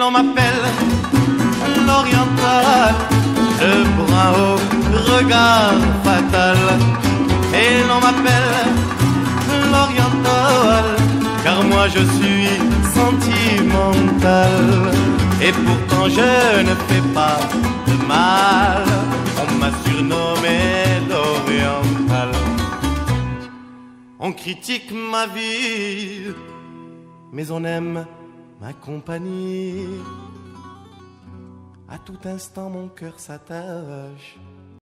l'on m'appelle l'oriental, le brun au regard fatal. Et l'on m'appelle l'oriental, car moi je suis sentimental. Et pourtant je ne fais pas de mal, on m'a surnommé l'oriental. On critique ma vie, mais on aime ma compagnie. À tout instant, mon cœur s'attache